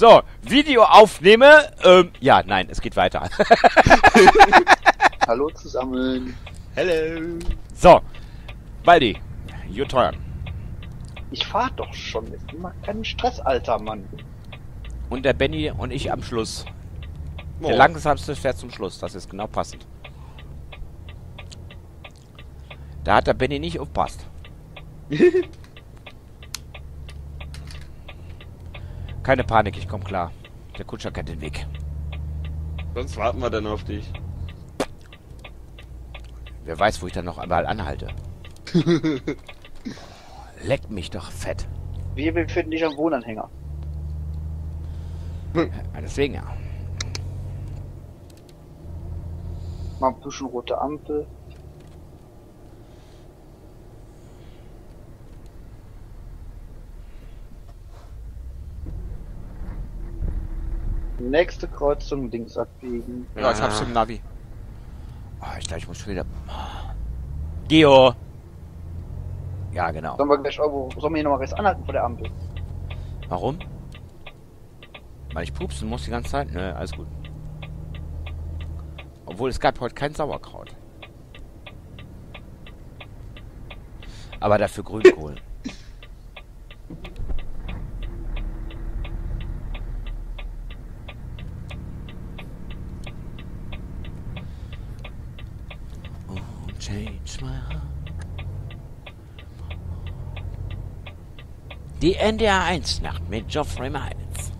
So, Video aufnehme. Ähm, ja, nein, es geht weiter. Hallo zusammen. Hello. So, Baldi, your turn. Ich fahr doch schon. Jetzt mach keinen Stress, alter Mann. Und der Benny und ich am Schluss. Oh. Der langsamste fährt zum Schluss. Das ist genau passend. Da hat der Benny nicht aufpasst. Keine Panik, ich komm klar. Der Kutscher kennt den Weg. Sonst warten wir dann auf dich. Wer weiß, wo ich dann noch einmal anhalte. Leck mich doch fett. Wir befinden dich am Wohnanhänger. Ja, deswegen ja. Mal ein bisschen rote Ampel. Nächste Kreuzung links abbiegen. Ja, ich hab's im Navi. Oh, ich glaube, ich muss schon wieder. Geo! Ja, genau. Sollen wir gleich irgendwo, sollen wir hier nochmal rechts anhalten vor der Ampel? Warum? Weil ich pupsen muss die ganze Zeit? Nö, alles gut. Obwohl es gab heute kein Sauerkraut. Aber dafür Grünkohl. Die NDR 1 Nacht mit Geoffrey Miles.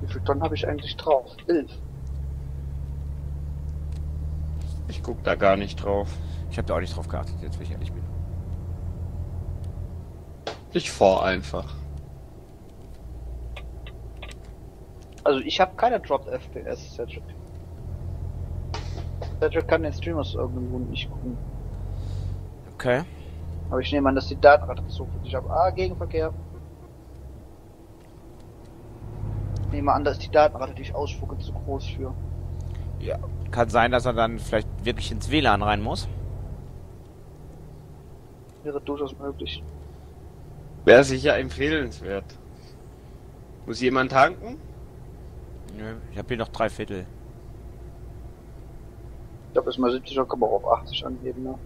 Wie viel Tonnen habe ich eigentlich drauf? Elf. Ich guck da gar nicht drauf. Ich habe da auch nicht drauf geachtet, jetzt wenn ich ehrlich bin. Ich fahr einfach. Also ich habe keine Dropped FPS, Cedric. Cedric kann den Stream aus irgendeinem Grund nicht gucken. Okay. Aber ich nehme an, dass die Datenrate zu für dich habe. Ah, Gegenverkehr. Ich nehme an, dass die Datenrate, die ich ausspucke, zu groß für. Ja. Kann sein, dass er dann vielleicht wirklich ins WLAN rein muss. Wäre durchaus möglich. Wäre sicher empfehlenswert. Muss jemand tanken? Nö, ich habe hier noch drei Viertel. Ich glaube, bis mal 70 dann kann man auch auf 80 angeben, ne?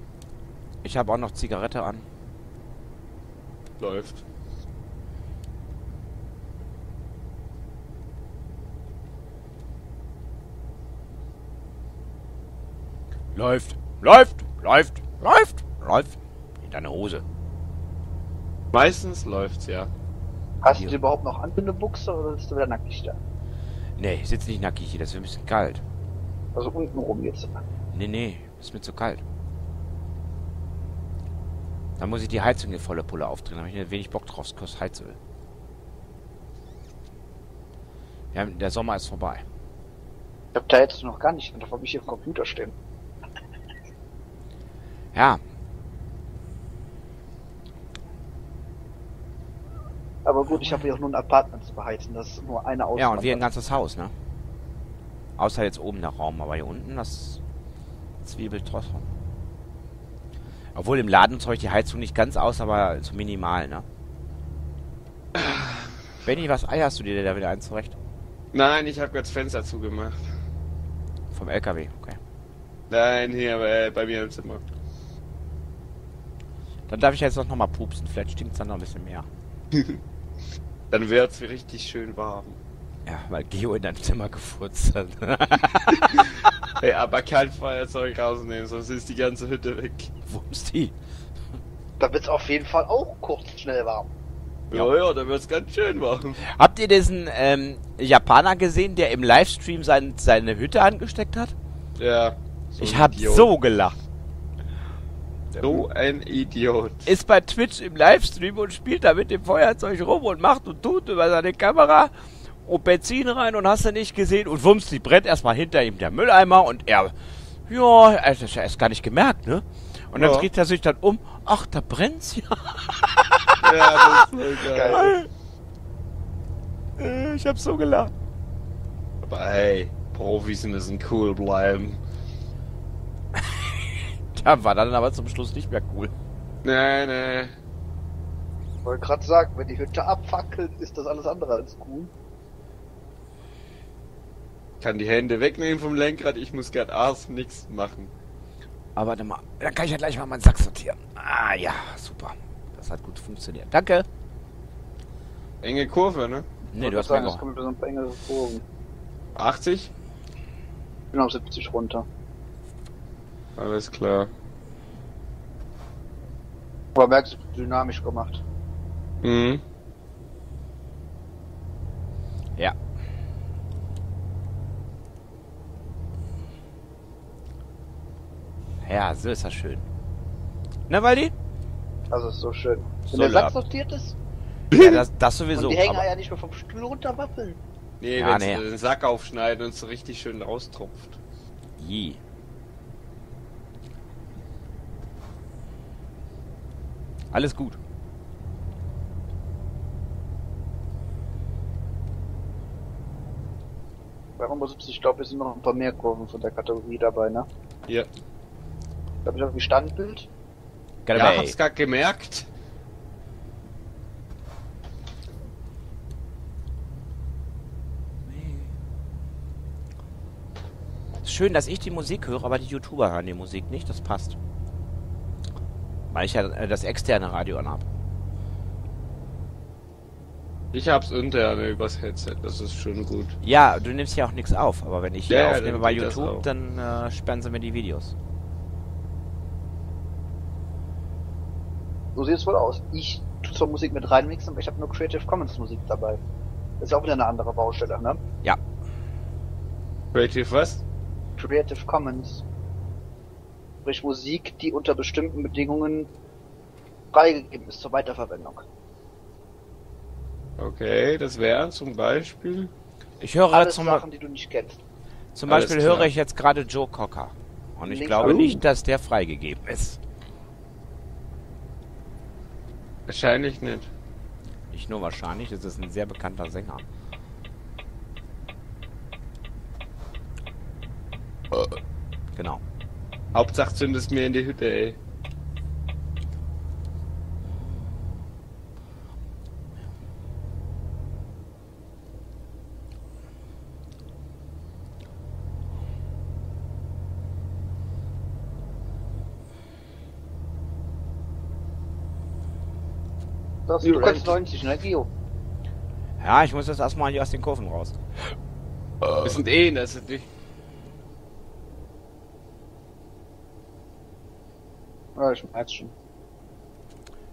Ich habe auch noch Zigarette an. Läuft. Läuft, läuft, läuft, läuft, läuft. In deine Hose. Meistens läuft's ja. Hast Hier. du überhaupt noch an eine Buchse oder bist du wieder nackig da? Nee, ich sitze nicht nackig hier, das ist ein bisschen kalt. Also unten rum jetzt. Nee, nee, ist mir zu kalt. Dann muss ich die Heizung hier volle Pulle aufdrehen, da habe ich nicht wenig Bock drauf, es kostet Heizöl. Ja, der Sommer ist vorbei. Ich hab da jetzt noch gar nicht, da hab ich hier im Computer stehen. Ja, Aber gut, ich habe hier auch nur ein Apartment zu beheizen, das ist nur eine Ausnahme. ja, und wir ein ganzes Haus, ne? Außer jetzt oben der Raum, aber hier unten, das zwiebelt trotzdem. Obwohl im Ladenzeug die Heizung nicht ganz aus, aber so minimal, ne? Benny, was eierst du dir da wieder ein zurecht? Nein, ich habe das Fenster zugemacht. Vom LKW, okay. Nein, hier bei, bei mir im Zimmer. Dann darf ich jetzt noch mal pupsen, vielleicht stinkt's dann noch ein bisschen mehr. Dann wird's richtig schön warm. Ja, weil Geo in dein Zimmer gefurzt hat. Ey, aber kein Feuerzeug rausnehmen, sonst ist die ganze Hütte weg. Wo ist die? Da wird's auf jeden Fall auch kurz schnell warm. Ja. Ja, ja, dann wird's ganz schön warm. Habt ihr diesen ähm, Japaner gesehen, der im Livestream sein, seine Hütte angesteckt hat? Ja. so ich hab Idiot. so gelacht. So ein Idiot. Ist bei Twitch im Livestream und spielt da mit dem Feuerzeug rum und macht und tut über seine Kamera und Benzin rein und hast du nicht gesehen und wumms, die brennt erstmal hinter ihm der Mülleimer und er, ja, er hat das ja erst gar nicht gemerkt, ne? Und dann Ja. dreht er sich dann um, ach, da brennt's ja. Ja, das ist so geil. Äh, Ich hab so gelacht. Aber hey, Profis müssen cool bleiben. Ja, war dann aber zum Schluss nicht mehr cool. Nee, nee. Ich wollte gerade sagen, wenn die Hütte abfackelt, ist das alles andere als cool. Kann die Hände wegnehmen vom Lenkrad, ich muss grad Ars nichts machen. Aber warte mal, dann kann ich ja gleich mal meinen Sack sortieren. Ah ja, super. Das hat gut funktioniert. Danke. Enge Kurve, ne? Nee, Ich du hast sagen, es noch. kommt so ein paar engere Kurven. 80? Ich bin auf 70 runter. Alles klar. Aber merkst du, dynamisch gemacht. Mhm. Ja. Ja, so ist das schön. Ne, Waldi? Also ist so schön. Wenn So der Sack sortiert ist Ja, das, das sowieso. und die Hänger aber- ja nicht mehr vom Stuhl runterwappeln. Nee, Ja, wenn nee. sie den Sack aufschneiden und es so richtig schön raustropft. Je. Alles gut. Warum 70? Ich glaube, es sind noch ein paar mehr Kurven von der Kategorie dabei, ne? Ja. Da habe ich irgendwie Standbild. Get Ja, away. hab's grad gemerkt. Schön, dass ich die Musik höre, aber die YouTuber hören die Musik nicht. Das passt. Weil ich ja äh, das externe Radio anhab. Ich hab's interne übers Headset, das ist schon gut. Ja, du nimmst ja auch nichts auf, aber wenn ich hier Ja, aufnehme bei YouTube, dann äh, sperren sie mir die Videos. So sieht es wohl aus. Ich tu zwar Musik mit reinmixen, aber ich habe nur Creative Commons Musik dabei. Das ist auch wieder eine andere Baustelle, ne? Creative was? Creative Commons. Sprich Musik, die unter bestimmten Bedingungen freigegeben ist zur Weiterverwendung. Okay, das wäre zum Beispiel. Ich höre Alles zum, Sachen, die du nicht kennst. zum Alles Beispiel klar. höre ich jetzt gerade Joe Cocker. Und ich Links glaube nicht, dass der freigegeben ist. Wahrscheinlich nicht. Nicht nur wahrscheinlich, das ist ein sehr bekannter Sänger. Genau. Hauptsache zündest mir in die Hütte, ey. Das du kannst ready? 90, ne, Gio? Ja, ich muss jetzt erstmal hier aus den Kurven raus. Wir sind eh in der City. Ja, ich merk's schon.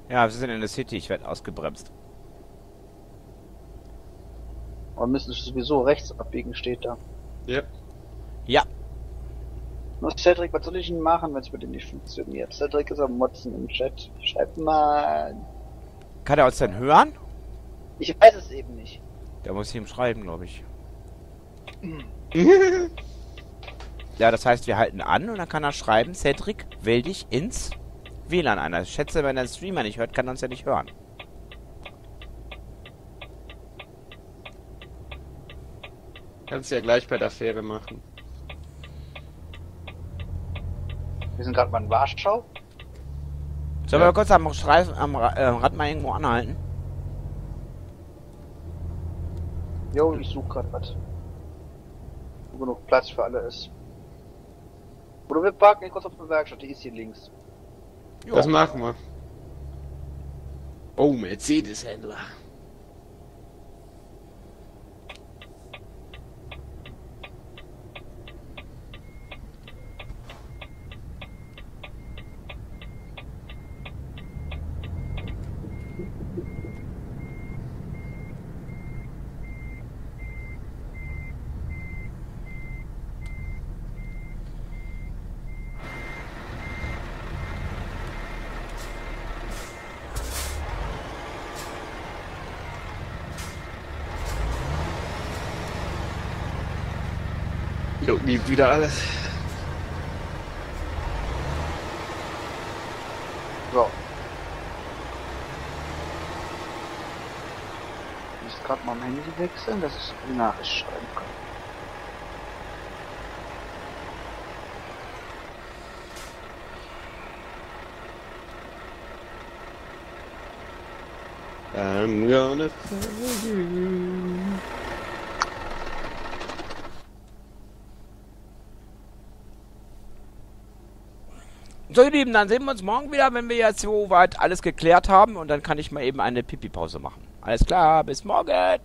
Ja, wir sind in der City, ich werde ausgebremst. Aber müssen sowieso rechts abbiegen, steht da. Ja. Ja, Was, Cedric, was soll ich denn machen, wenn es mit dem nicht funktioniert? Cedric ist am Motzen im Chat. Schreib mal. Kann er uns denn hören? Ich weiß es eben nicht. Der muss ihm schreiben, glaube ich. Ja, das heißt, wir halten an und dann kann er schreiben, Cedric, wähl dich ins WLAN ein. Ich schätze, wenn er den Streamer nicht hört, kann er uns ja nicht hören. Kannst ja gleich bei der Fähre machen. Wir sind gerade mal in Warschau. Sollen Ja. wir kurz am, Streifen, am äh, Rad mal irgendwo anhalten? Jo, ich suche gerade was. Wo genug Platz für alle ist. Oder wir parken hier kurz auf der Werkstatt, die ist hier links. Das machen wir. Oh, Mercedes-Händler. Jo, liebt wieder alles. So. Ich muss gerade mal mein Handy wechseln, dass ich eine Nachricht schreiben kann. I'm gonna find you. So, ihr Lieben, dann sehen wir uns morgen wieder, wenn wir jetzt soweit alles geklärt haben und dann kann ich mal eben eine Pipi-Pause machen. Alles klar, bis morgen.